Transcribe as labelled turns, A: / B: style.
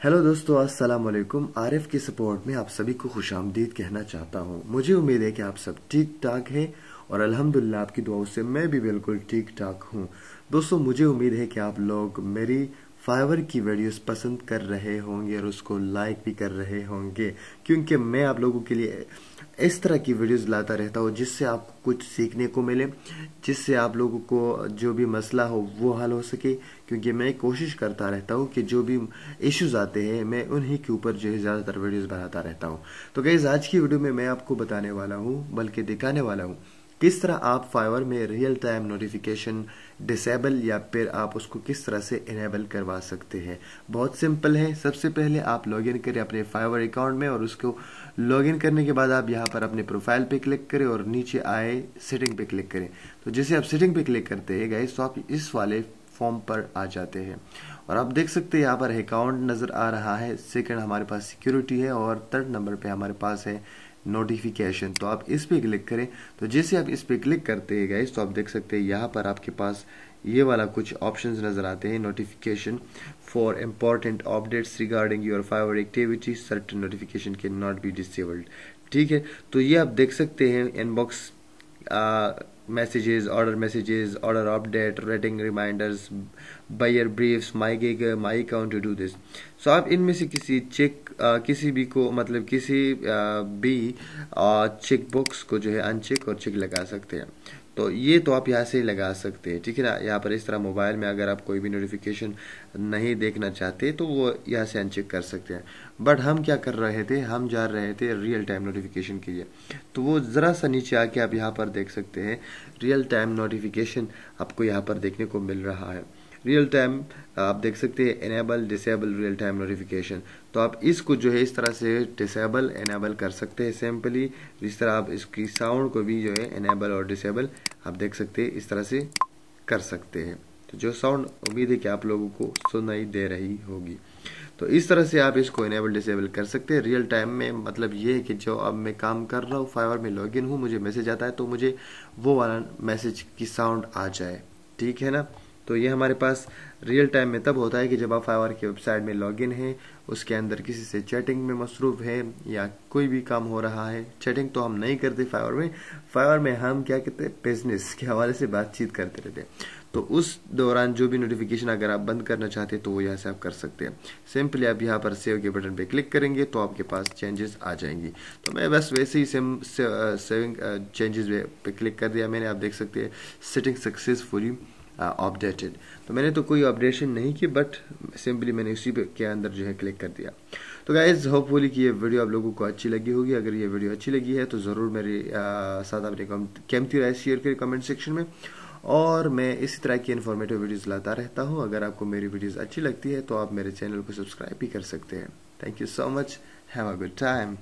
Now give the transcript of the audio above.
A: Hello दोस्तों अस्सलाम वालेकुम आरिफ की सपोर्ट में आप सभी को खुश आमदीद कहना चाहता हूँ। मुझे उम्मीद है कि आप सब ठीक ठाक हैं और अल्हम्दुलिल्लाह आपकी दुआओं से मैं भी बिल्कुल ठीक ठाक हूँ। दोस्तों, मुझे उम्मीद है कि आप लोग मेरी फाइवर की वीडियोस पसंद कर रहे होंगे और उसको लाइक भी कर रहे होंगे, क्योंकि मैं आप लोगों के लिए इस तरह की वीडियोस लाता रहता हूँ जिससे आपको कुछ सीखने को मिले, जिससे आप लोगों को जो भी मसला हो वो हल हो सके। क्योंकि मैं कोशिश करता रहता हूँ कि जो भी इश्यूज़ आते हैं, मैं उन्हीं के ऊपर जो है ज़्यादातर वीडियोस बनाता रहता हूँ। तो गैस आज की वीडियो में मैं आपको बताने वाला हूँ, बल्कि दिखाने वाला हूँ किस तरह आप फाइवर में रियल टाइम नोटिफिकेशन डिसेबल या फिर आप उसको किस तरह से इनेबल करवा सकते हैं? बहुत सिंपल है। सबसे पहले आप लॉगिन करें अपने फाइवर अकाउंट में और उसको लॉगिन करने के बाद आप यहाँ पर अपने प्रोफ़ाइल पे क्लिक करें और नीचे आए सेटिंग पे क्लिक करें। तो जैसे आप सेटिंग पे क्लिक करते हैं गाइस तो आप इस वाले फॉर्म पर आ जाते हैं। और आप देख सकते हैं यहाँ पर अकाउंट नज़र आ रहा है। सेकंड हमारे पास सिक्योरिटी है और थर्ड नंबर पे हमारे पास है नोटिफिकेशन तो आप इस पर क्लिक करें। तो जैसे आप इस पर क्लिक करते हैं गाइज़ तो आप देख सकते हैं यहाँ पर आपके पास ये वाला कुछ ऑप्शंस नज़र आते हैं। Notification for important updates regarding your Fiverr activity certain notification can not be disabled ठीक है? तो ये आप देख सकते हैं inbox messages order messages order update rating reminders buyer briefs my gig my account to do this so आप इनमें से किसी चेक किसी भी को मतलब किसी भी चेक बॉक्स को जो है अनचेक और चेक लगा सकते हैं। तो ये तो आप यहाँ से ही लगा सकते हैं, ठीक है ना? यहाँ पर इस तरह मोबाइल में अगर आप कोई भी नोटिफिकेशन नहीं देखना चाहते तो वो यहाँ से अनचेक कर सकते हैं। बट हम क्या कर रहे थे? हम जा रहे थे रियल टाइम नोटिफिकेशन के लिए। तो वो ज़रा सा नीचे आके आप यहाँ पर देख सकते हैं रियल टाइम नोटिफिकेशन आपको यहाँ पर देखने को मिल रहा है। रियल टाइम आप देख सकते हैं enable disable real time notification तो आप इसको जो है इस तरह से डिसेबल एनेबल कर सकते हैं सिंपली इस तरह आप इसकी साउंड को भी जो है एनेबल और डिसेबल आप देख सकते हैं इस तरह से कर सकते हैं. तो जो साउंड उम्मीद है कि आप लोगों को सुनाई दे रही होगी. तो इस तरह से आप इसको इनेबल डिसेबल कर सकते हैं. रियल टाइम में मतलब ये है कि जो अब मैं काम कर रहा हूँ फाइवर में लॉगिन हूँ, मुझे मैसेज आता है तो मुझे वो वाला मैसेज की साउंड आ जाए. ठीक है ना? तो ये हमारे पास रियल टाइम में तब होता है कि जब आप फाइवर की वेबसाइट में लॉगिन है, उसके अंदर किसी से चैटिंग में मसरूफ है या कोई भी काम हो रहा है चैटिंग तो हम नहीं करते फाइवर में फाइवर में हम क्या कहते हैं बिज़नेस के हवाले से बातचीत करते रहते हैं। तो उस दौरान जो भी नोटिफिकेशन अगर आप बंद करना चाहते हैं तो वो यहाँ से आप कर सकते हैं। सिंपली आप यहाँ पर सेव के बटन पे क्लिक करेंगे तो आपके पास चेंजेस आ जाएँगी। तो मैं बस वैसे ही सेम सेविंग चेंजेस पे क्लिक कर दिया। मैंने आप देख सकते हैं सेटिंग सक्सेसफुली अपडेटेड तो मैंने तो कोई अपडेशन नहीं की बट सिंपली मैंने उसी के अंदर जो है क्लिक कर दिया। तो गाइज़ होपफुली कि ये वीडियो आप लोगों को अच्छी लगी होगी। अगर ये वीडियो अच्छी लगी है तो ज़रूर मेरे साथ अपने कीमती राय शेयर करें कमेंट सेक्शन में। और मैं इसी तरह की इन्फॉर्मेटिव वीडियोस लाता रहता हूँ। अगर आपको मेरी वीडियोस अच्छी लगती है तो आप मेरे चैनल को सब्सक्राइब भी कर सकते हैं। Thank you so much have a good time